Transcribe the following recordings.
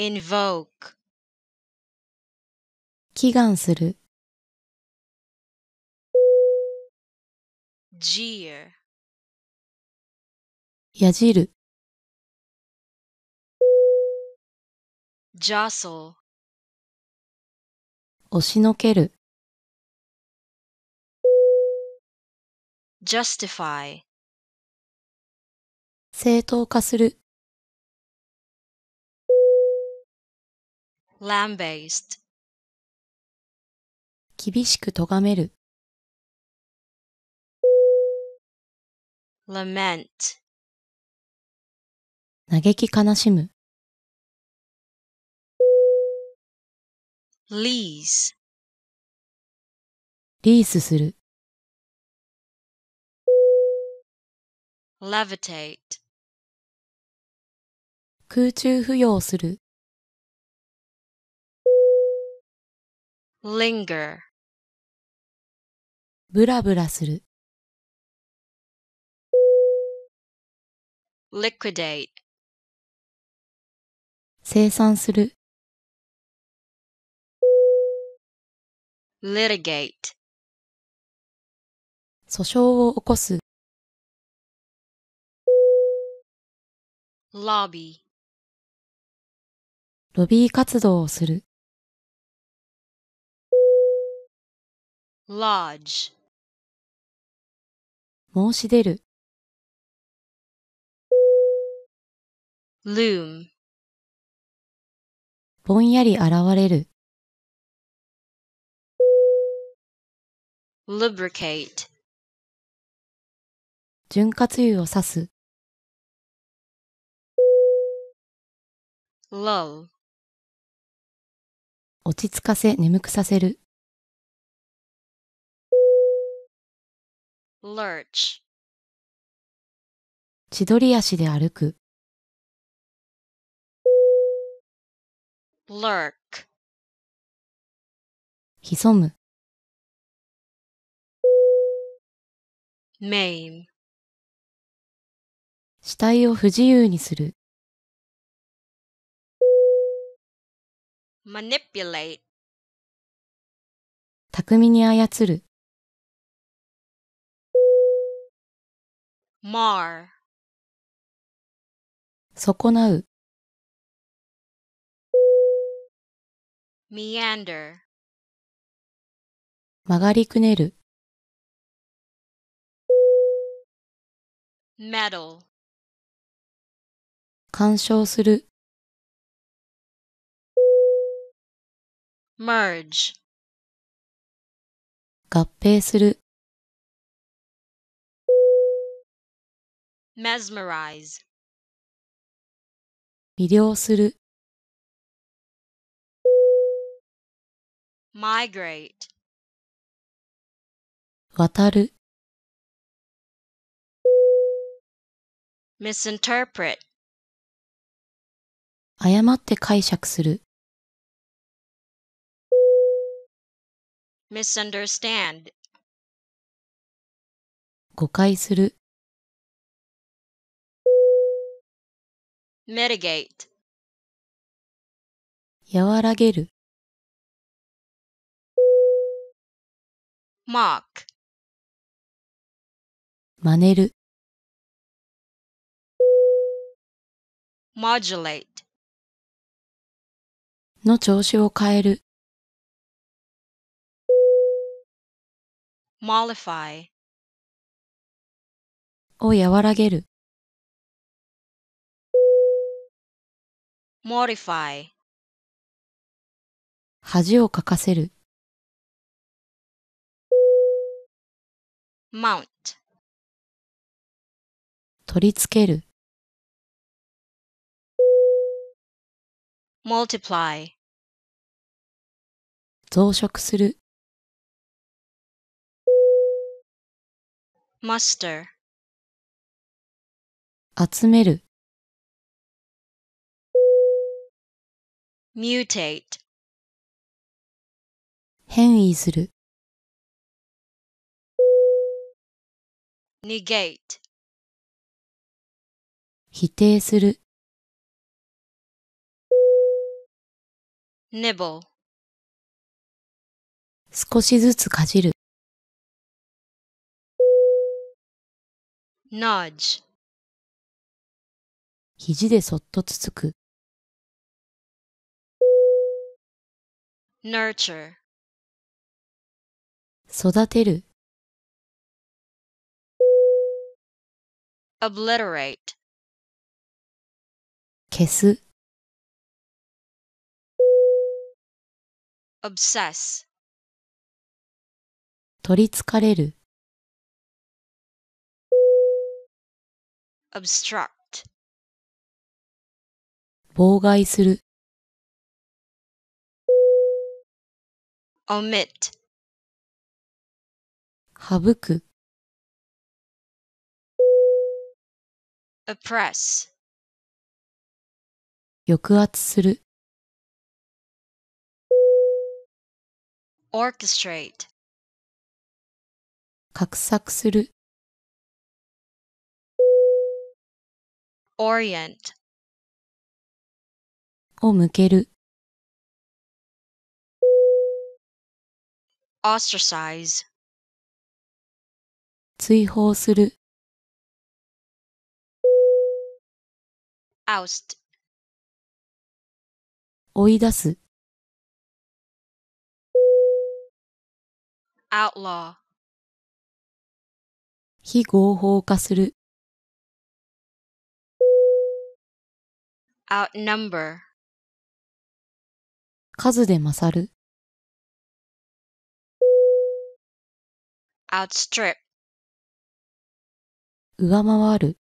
invoke, 祈願する、jeer, やじる、jostle, 押しのける、justify, 正当化する、lambaste, 厳しく咎める、lament, 嘆き悲しむ、lease, リースする、levitate, 空中浮揚する、linger, ブラブラする、liquidate, 生産する、litigate, 訴訟を起こす、lobby, ロビー活動をする、lodge, 申し出る、loom, ぼんやり現れる、lubricate, 潤滑油を刺す、lull, 落ち着かせ眠くさせる、lurch, 千鳥足で歩く、lurk, 潜む、maim, 死体を不自由にする、manipulate, 巧みに操る、mar, 損なう、meander, 曲がりくねる、meddle, 干渉する、merge, 合併する、mesmerize, 魅了する、migrate, 渡る、misinterpret, 誤って解釈する、misunderstand, 誤解する、mitigate, 和らげる、mock, 真似る、modulate, の調子を変える、mollify, を和らげる、mortify, 恥をかかせる、mount, 取り付ける、multiply, 増殖する、muster, 集める、mutate, 変異する、negate, 否定する、nibble, 少しずつかじる、nudge, 肘でそっとつつく、nurture, 育てる、obliterate, 消す、obsess, 取りつかれる、obstruct, 妨害する、omit, 省く、oppress, 抑圧する、orchestrate, 画策する、orient, を向ける、ostracize, 追放する、oust, 追い出す、outlaw, 非合法化する、outnumber, 数で勝る、outstrip, 上回る、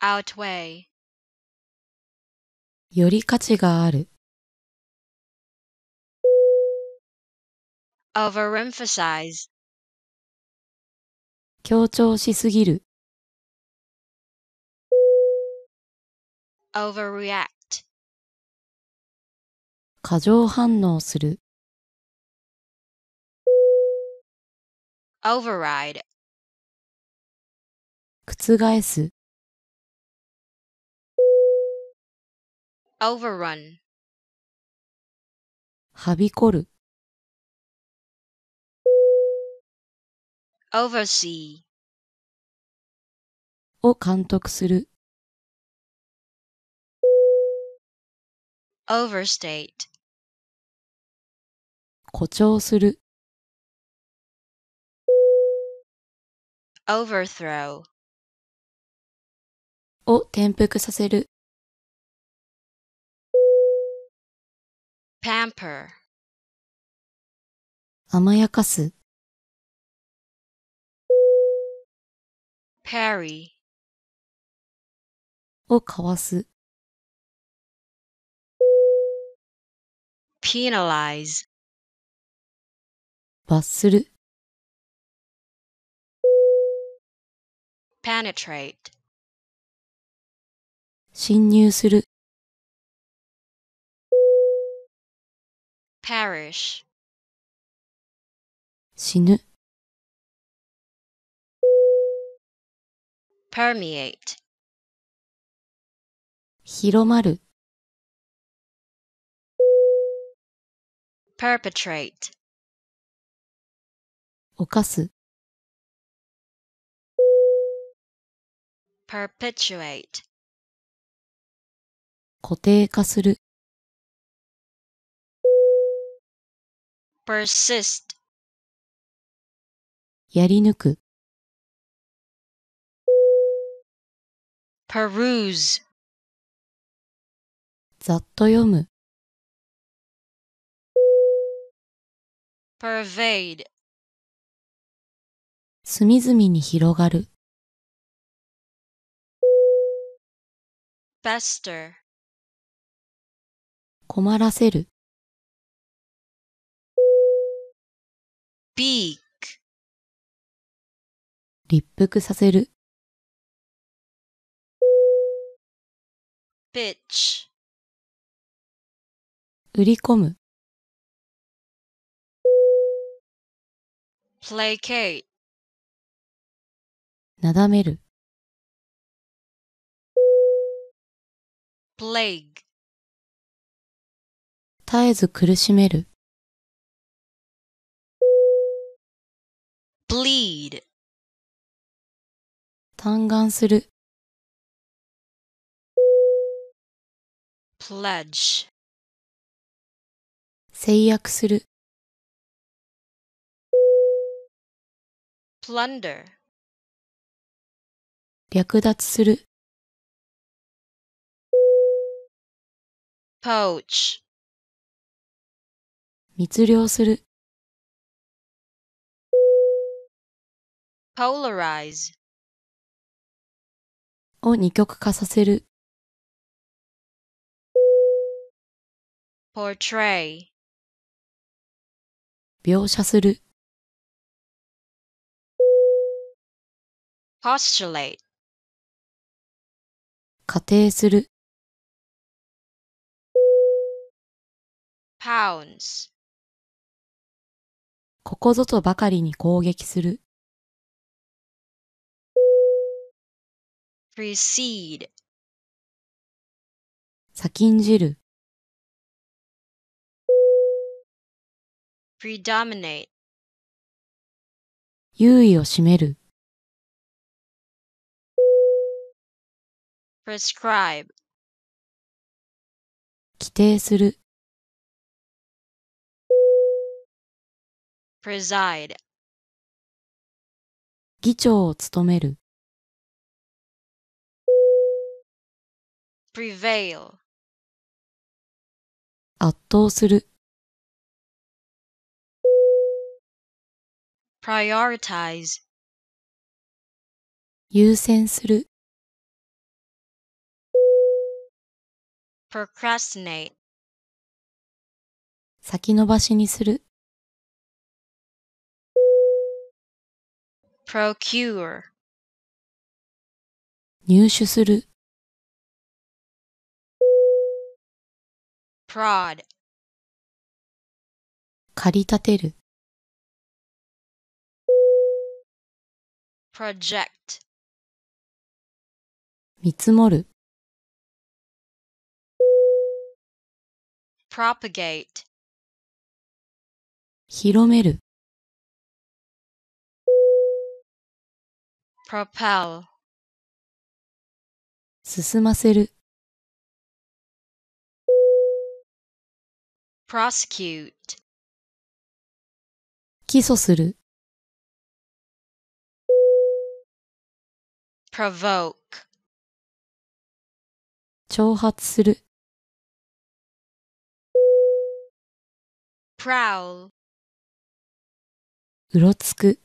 outweigh, より価値がある、overemphasize, 強調しすぎる、overreact, 過剰反応する、override, 覆す、overrun, はびこる、oversee, を監督する、overstate, 誇張する、overthrow, を転覆させる、pamper, 甘やかす、parry, をかわす、penalize, 罰する、penetrate, 侵入する、perish, 死ぬ、permeate, 広まる、perpetrate, 犯す、perpetuate, 固定化する、persist, やり抜く、peruse, ざっと読む、pervade, 隅々に広がる、pester, 困らせる、beak, 立腹させる、pitch, 売り込む、placate, なだめる、plague, 絶えず苦しめる。bleed, 嘆願する。pledge, 制約する。plunder, 略奪する。Poach, 密漁する。polarize, を二極化させる。portray, 描写する。postulate, 仮定する。Pounce, ここぞとばかりに攻撃する。precede, 先んじる。predominate, 優位を占める。prescribe, 規定する。Preside, 議長を務める。prevail, 圧倒する。prioritize, 優先する。procrastinate, 先延ばしにする。Procure, 入手する。prod, 駆り立てる。project, 見積もる。propagate, 広める。Propel, 進ませる。prosecute, 起訴する。provoke, 挑発する。prowl, うろつく。